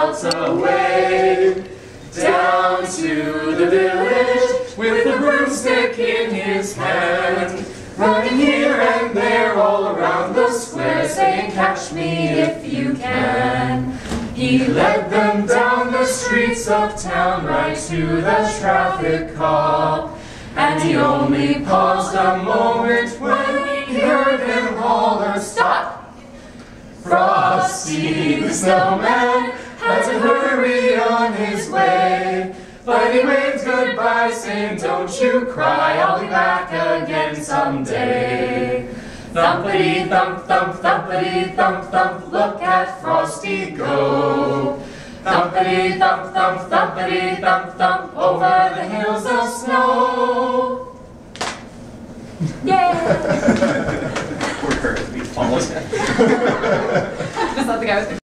belt away. Down to the village with the broomstick in his hand. Running here and there all around the square saying catch me if you can. He led them down the streets of town right to the traffic cop. And he only paused a moment when he heard him holler, Stop! Frosty the snowman hurry on his way. But he waved goodbye saying, Don't you cry, I'll be back again someday. Thumpity thump thump thumpity thump thump, look at Frosty go. Thumpity thump thump thumpity thump thump, over the hills of snow. Yay! Poor Kurt, he falls. Just let the guy with the